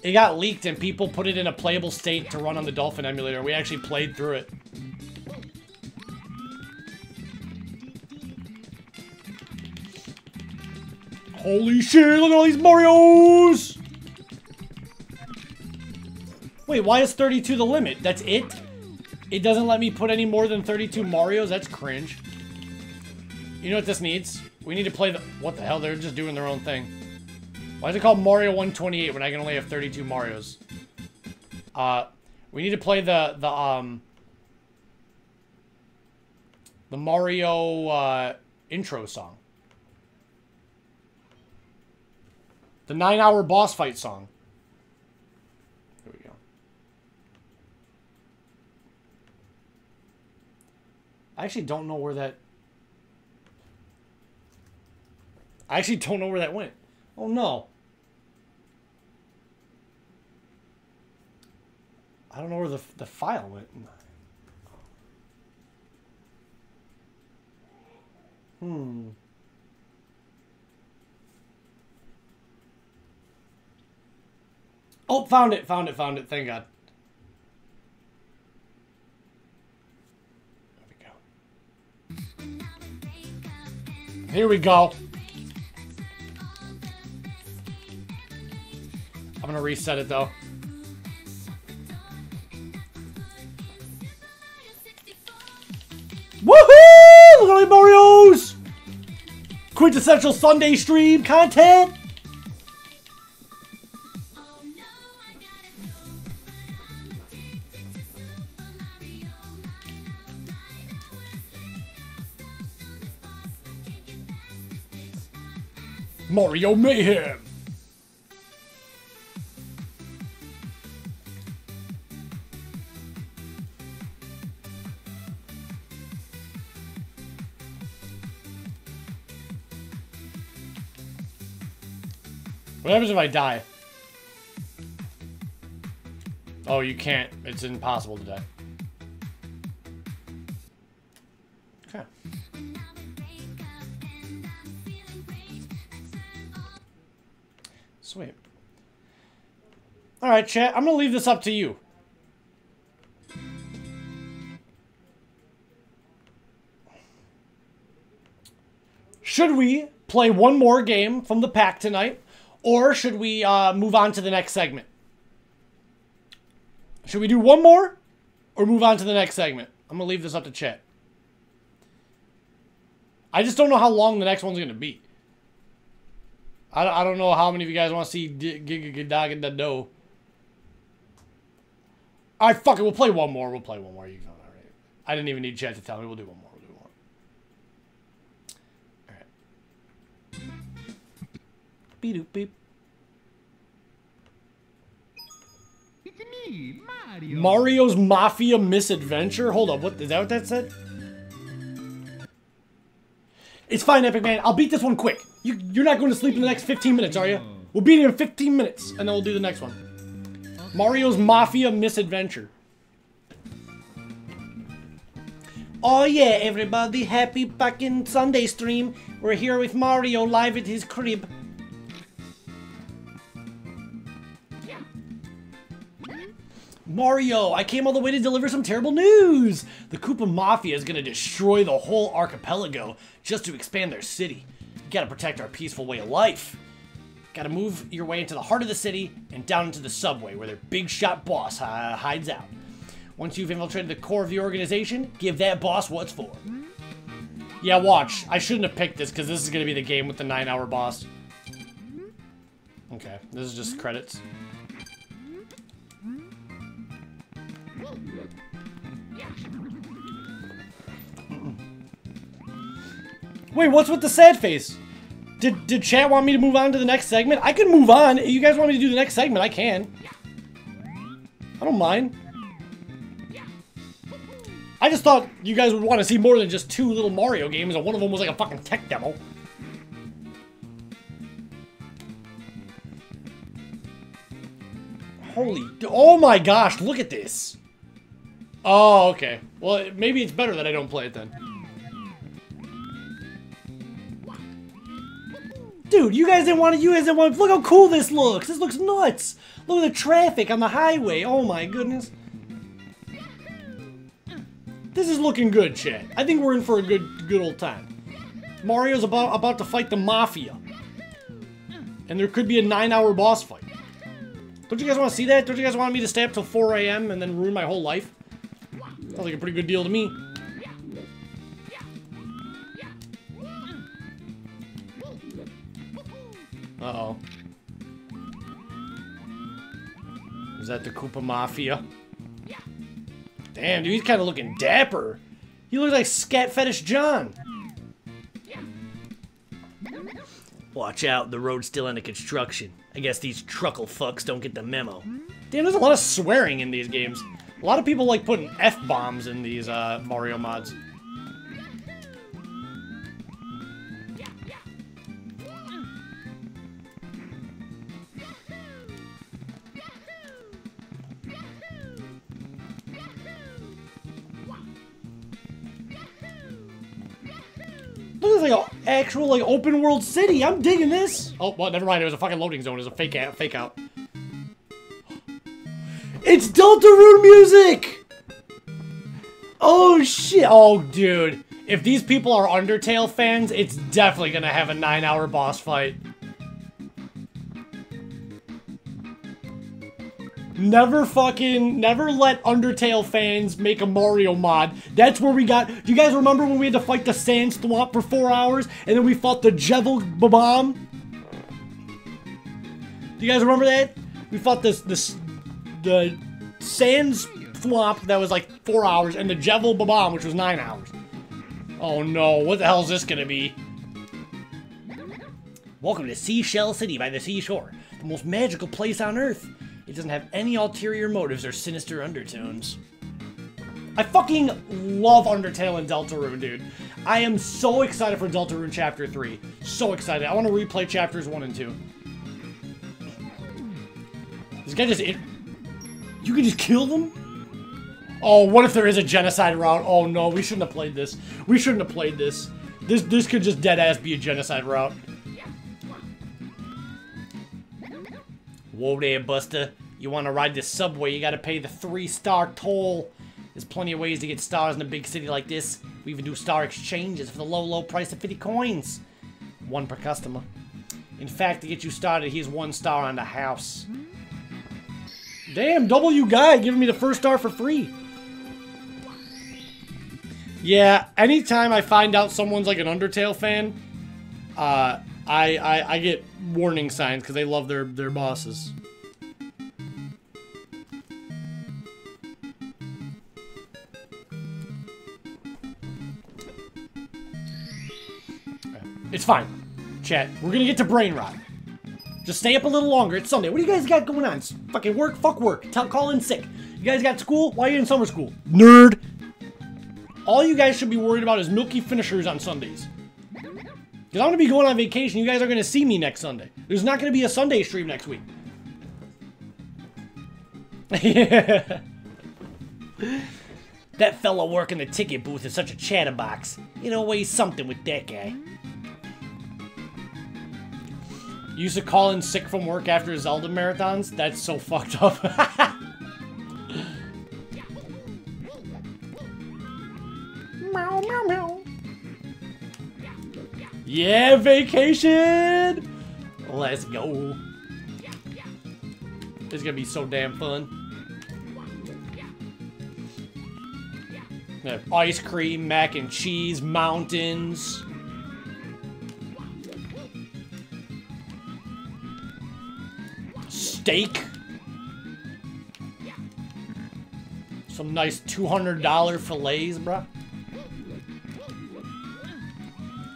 It got leaked, and people put it in a playable state to run on the Dolphin emulator. We actually played through it. Holy shit, look at all these Marios! Wait, why is 32 the limit? That's it? It doesn't let me put any more than 32 Marios? That's cringe. You know what this needs? We need to play the... What the hell? They're just doing their own thing. Why is it called Mario 128 when I can only have 32 Marios? Uh, we need to play the, the, um... The Mario, uh, intro song. The nine hour boss fight song. There we go. I actually don't know where that. I actually don't know where that went. Oh no. I don't know where the, the file went. Hmm. Oh, found it, found it, found it. Thank God. Here we go. I'm gonna reset it though. Woohoo! Look at all the Mario's! Quintessential Sunday stream content! Mario Mayhem! What happens if I die? Oh, you can't. It's impossible to die. Alright, chat. I'm going to leave this up to you. Should we play one more game from the pack tonight? Or should we uh, move on to the next segment? Should we do one more? Or move on to the next segment? I'm going to leave this up to chat. I just don't know how long the next one's gonna be. I, don't know how many of you guys want to see Giga Dog in the dough. All right, fuck it. We'll play one more. We'll play one more. You know, right. I didn't even need chat to tell me. We'll do one more. We'll do one. All right. Beep doop beep. It's me, Mario. Mario's Mafia Misadventure. Hold up. What is that? What that said? It's fine, Epic Man. I'll beat this one quick. You, you're not going to sleep in the next 15 minutes, are you? We'll beat it in 15 minutes, and then we'll do the next one. Mario's Mafia Misadventure. Oh yeah, everybody, happy fucking Sunday stream. We're here with Mario live at his crib. Mario, I came all the way to deliver some terrible news! The Koopa Mafia is gonna destroy the whole archipelago just to expand their city. You gotta protect our peaceful way of life. Gotta move your way into the heart of the city and down into the subway where their big shot boss uh, hides out. Once you've infiltrated the core of the organization, give that boss what's for. Yeah, watch. I shouldn't have picked this because this is gonna be the game with the nine hour boss. Okay, this is just credits. Wait, what's with the sad face? Did, did chat want me to move on to the next segment? I can move on. If you guys want me to do the next segment, I can. I don't mind. I just thought you guys would want to see more than just two little Mario games, and one of them was like a fucking tech demo. Holy, oh my gosh, look at this. Oh, okay. Well, maybe it's better that I don't play it then. Dude, you guys didn't want to, you guys didn't want to, look how cool this looks. This looks nuts. Look at the traffic on the highway. Oh my goodness. This is looking good, chat. I think we're in for a good, good old time. Mario's about, about to fight the Mafia. And there could be a nine-hour boss fight. Don't you guys want to see that? Don't you guys want me to stay up till 4 a.m. and then ruin my whole life? Sounds like a pretty good deal to me. Uh-oh. Is that the Koopa Mafia? Damn, dude, he's kind of looking dapper. He looks like Scat Fetish John. Watch out, the road's still under construction. I guess these truckle fucks don't get the memo. Damn, there's a lot of swearing in these games. A lot of people like putting F-bombs in these uh, Mario mods. Like an actual like open world city. I'm digging this. Oh, well, never mind. It was a fucking loading zone. It was a fake out. Fake out. It's Deltarune music. Oh shit. Oh, dude. If these people are Undertale fans, it's definitely gonna have a nine-hour boss fight. Never fucking, never let Undertale fans make a Mario mod. That's where we got, do you guys remember when we had to fight the Sand Swamp for four hours, and then we fought the Jevil Bomb? Do you guys remember that? We fought this, this, the Sand Swamp that was like four hours, and the Jevil Bomb, which was nine hours. Oh no, what the hell is this gonna be? Welcome to Seashell City by the seashore, the most magical place on Earth. It doesn't have any ulterior motives or sinister undertones. I fucking love Undertale and Deltarune, dude. I am so excited for Deltarune Chapter 3. So excited. I want to replay Chapters 1 and 2. This guy just... It, you can just kill them? Oh, what if there is a genocide route? Oh no, we shouldn't have played this. We shouldn't have played this. This this could just dead ass be a genocide route. Whoa there, Buster. You want to ride the subway, you gotta pay the three-star toll. There's plenty of ways to get stars in a big city like this. We even do star exchanges for the low, low price of 50 coins. One per customer. In fact, to get you started, here's one star on the house. Damn, W Guy giving me the first star for free. Yeah, anytime I find out someone's like an Undertale fan, uh, I, I I get warning signs because they love their their bosses. It's fine. Chat, we're gonna get to brain rot. Just stay up a little longer. It's Sunday. What do you guys got going on? It's fucking work? Fuck work. Tell, call in sick. You guys got school? Why are you in summer school? Nerd. All you guys should be worried about is milky finishers on Sundays. Because I'm going to be going on vacation. You guys are going to see me next Sunday. There's not going to be a Sunday stream next week. that fella working the ticket booth is such a chatterbox. It always something with that guy. Used to call in sick from work after Zelda marathons? That's so fucked up. meow, meow, meow. Yeah, vacation! Let's go. It's gonna be so damn fun. Ice cream, mac and cheese, mountains. Steak. Some nice $200 fillets, bruh.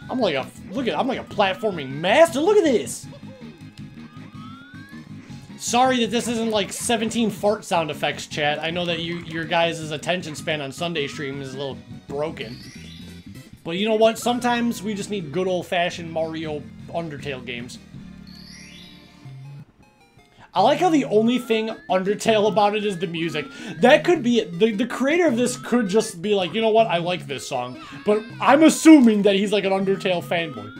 I'm like a look at I'm like a platforming master. Look at this. Sorry that this isn't like 17 fart sound effects, chat. I know that you your guys' attention span on Sunday stream is a little broken. But you know what? Sometimes we just need good old-fashioned Mario Undertale games. I like how the only thing Undertale about it is the music. That could be it. The, the creator of this could just be like, you know what, I like this song. But I'm assuming that he's like an Undertale fanboy.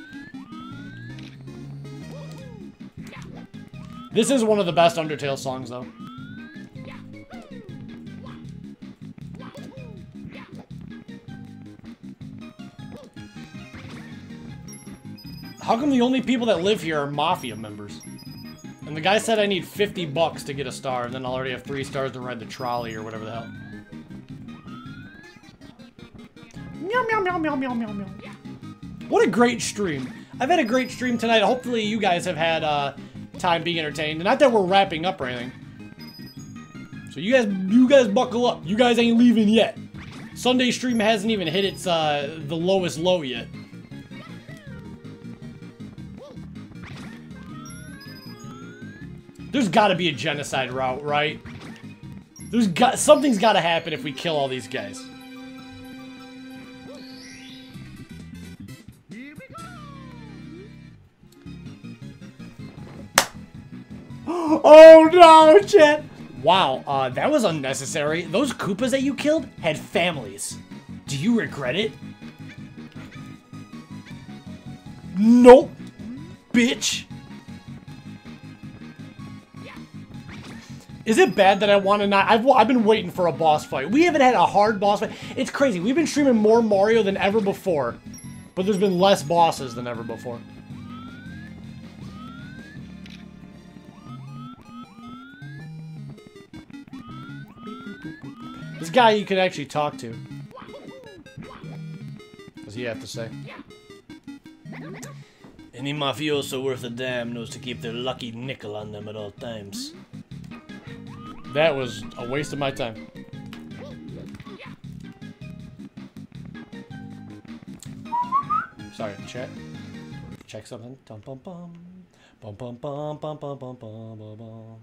This is one of the best Undertale songs, though. How come the only people that live here are Mafia members? And the guy said I need 50 bucks to get a star, and then I'll already have three stars to ride the trolley or whatever the hell. Meow, meow, meow, meow, meow, meow, meow. What a great stream. I've had a great stream tonight. Hopefully you guys have had uh, time being entertained. Not that we're wrapping up or anything. So you guys, you guys buckle up. You guys ain't leaving yet. Sunday stream hasn't even hit its uh, the lowest low yet. There's got to be a genocide route, right? There's got something's got to happen if we kill all these guys. oh no, chat! Wow, uh, that was unnecessary. Those Koopas that you killed had families. Do you regret it? Nope, bitch. Is it bad that I want to not? I've, I've been waiting for a boss fight. We haven't had a hard boss fight. It's crazy. We've been streaming more Mario than ever before. But there's been less bosses than ever before. This guy you can actually talk to. What does he have to say? Any mafioso worth a damn knows to keep their lucky nickel on them at all times. That was a waste of my time. Sorry, chat. Check something. Dum bum bum. Bum bum bum bum bum bum bum bum bum.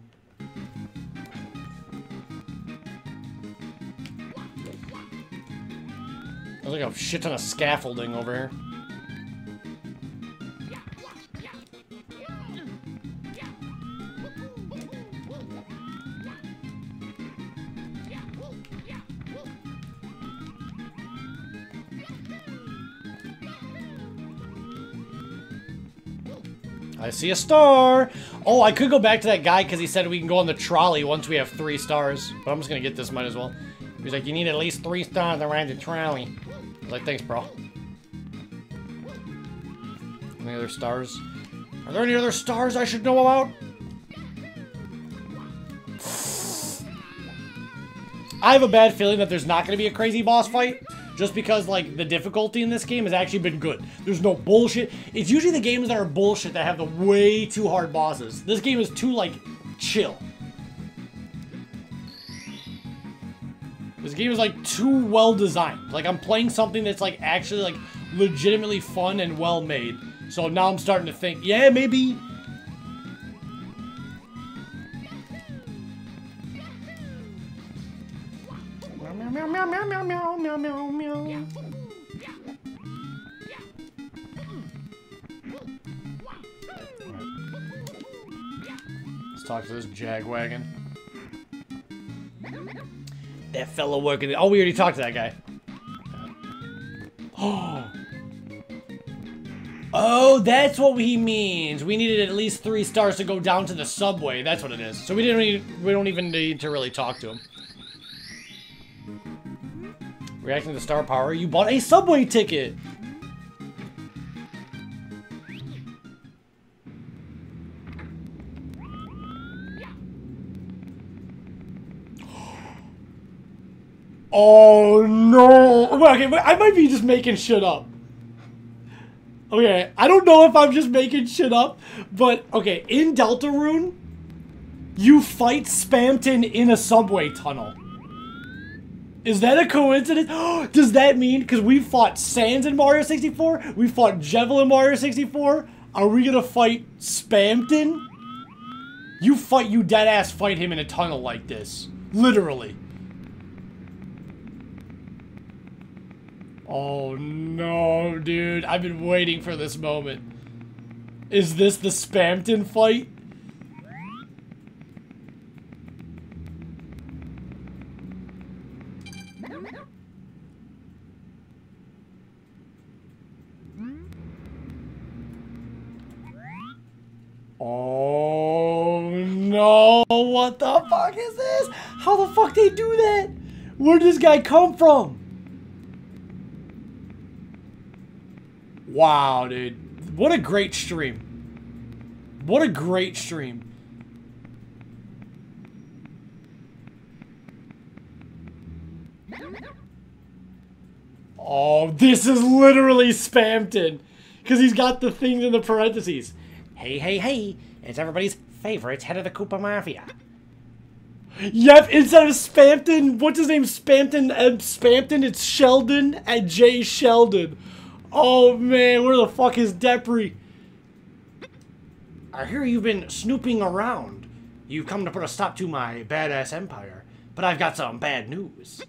There's like a shit ton of scaffolding over here. See a star. Oh, I could go back to that guy because he said we can go on the trolley once we have three stars. But I'm just going to get this, might as well. He's like, you need at least three stars to ride the trolley. I was like, thanks, bro. Any other stars? Are there any other stars I should know about? I have a bad feeling that there's not going to be a crazy boss fight. Just because like the difficulty in this game has actually been good. There's no bullshit. It's usually the games that are bullshit that have the way too hard bosses. This game is too like chill. This game is like too well designed. Like I'm playing something that's like actually like legitimately fun and well made. So now I'm starting to think, yeah, maybe meow, meow, meow, meow, meow, meow, meow, meow. Yeah. Let's talk to this jag wagon. That fellow working. Oh, we already talked to that guy. Oh. Oh, that's what he means. We needed at least three stars to go down to the subway. That's what it is. So we didn't. Really, we don't even need to really talk to him. Reacting to star power, you bought a subway ticket. Oh no! Okay, I might be just making shit up. Okay, I don't know if I'm just making shit up, but okay, in Deltarune, you fight Spamton in a subway tunnel. Is that a coincidence? Does that mean because we fought Sans in Mario 64, we fought Jevil in Mario 64? Are we gonna fight Spamton? You fight, you dead ass fight him in a tunnel like this, literally. Oh no, dude! I've been waiting for this moment. Is this the Spamton fight? Oh no, what the fuck is this? How the fuck they do that? Where did this guy come from? Wow, dude. What a great stream. What a great stream. Oh, this is literally Spamton. Because he's got the things in the parentheses. Hey, hey, hey, it's everybody's favorite head of the Koopa Mafia. Yep, instead of Spamton, what's his name? Spamton and uh, Spamton, it's Sheldon and Jay Sheldon. Oh man, where the fuck is Depri? I hear you've been snooping around. You've come to put a stop to my badass empire, but I've got some bad news.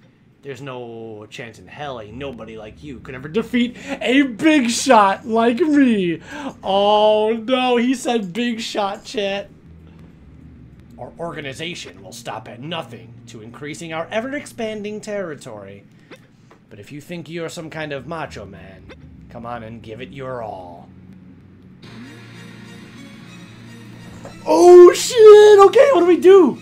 There's no chance in hell a nobody like you could ever defeat a big shot like me. Oh no, he said big shot, chat. Our organization will stop at nothing to increasing our ever-expanding territory. But if you think you're some kind of macho man, come on and give it your all. Oh shit! Okay, what do we do?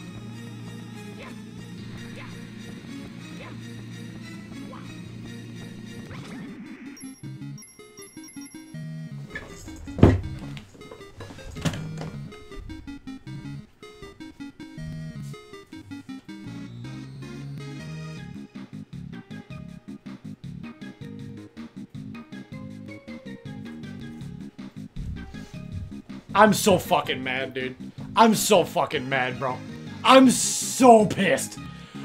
I'm so fucking mad, dude. I'm so fucking mad, bro. I'm so pissed.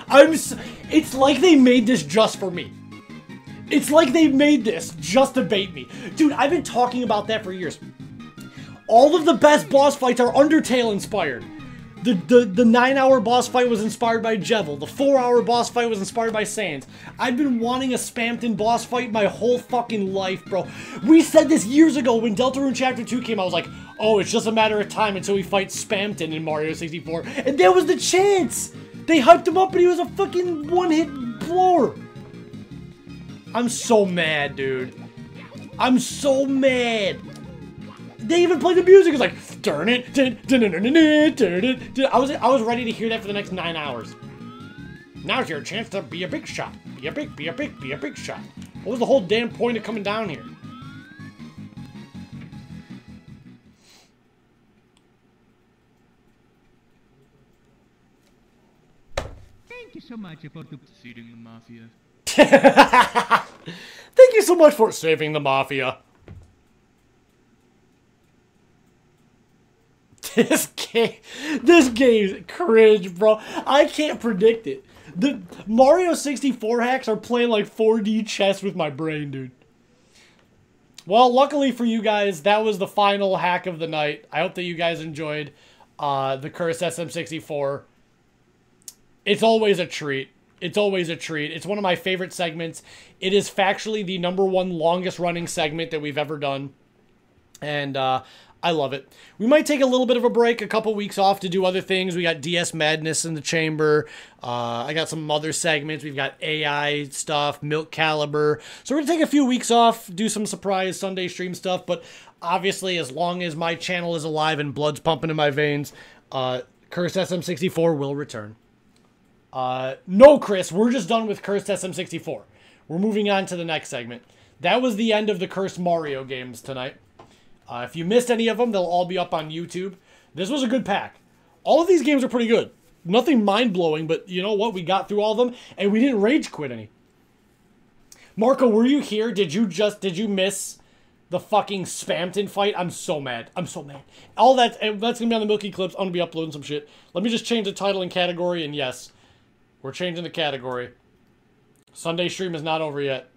I'm so, It's like they made this just for me. It's like they made this just to bait me. Dude, I've been talking about that for years. All of the best boss fights are Undertale inspired. The, the, the 9-hour boss fight was inspired by Jevil. The 4-hour boss fight was inspired by Sans. I've been wanting a Spamton boss fight my whole fucking life, bro. We said this years ago when Deltarune Chapter 2 came out. I was like, oh, it's just a matter of time until we fight Spamton in Mario 64. And there was the chance! They hyped him up and he was a fucking one-hit blower. I'm so mad, dude. I'm so mad. They even play the music. It's like, turn it, turn it, turn it. I was, I was ready to hear that for the next nine hours. Now's your chance to be a big shot. Be a big, be a big, be a big shot. What was the whole damn point of coming down here? Thank you so much for defeating the mafia. Thank you so much for saving the mafia. This game, this game's cringe, bro. I can't predict it. The Mario 64 hacks are playing like 4D chess with my brain, dude. Well, luckily for you guys, that was the final hack of the night. I hope that you guys enjoyed uh, the Curse SM64. It's always a treat. It's always a treat. It's one of my favorite segments. It is factually the number one longest running segment that we've ever done. And uh, I love it. We might take a little bit of a break, a couple weeks off to do other things. We got DS Madness in the chamber. Uh, I got some other segments. We've got AI stuff, Milk Caliber. So we're gonna take a few weeks off, do some surprise Sunday stream stuff. But obviously, as long as my channel is alive and blood's pumping in my veins, uh, Cursed SM64 will return. Uh, no, Chris, we're just done with Cursed SM64. We're moving on to the next segment. That was the end of the Cursed Mario games tonight. Uh, if you missed any of them, they'll all be up on YouTube. This was a good pack. All of these games are pretty good. Nothing mind blowing, but you know what? We got through all of them, and we didn't rage quit any. Marco, were you here? Did you just did you miss the fucking Spamton fight? I'm so mad. I'm so mad. All that that's gonna be on the Milky Clips. I'm gonna be uploading some shit. Let me just change the title and category, and yes, we're changing the category. Sunday stream is not over yet.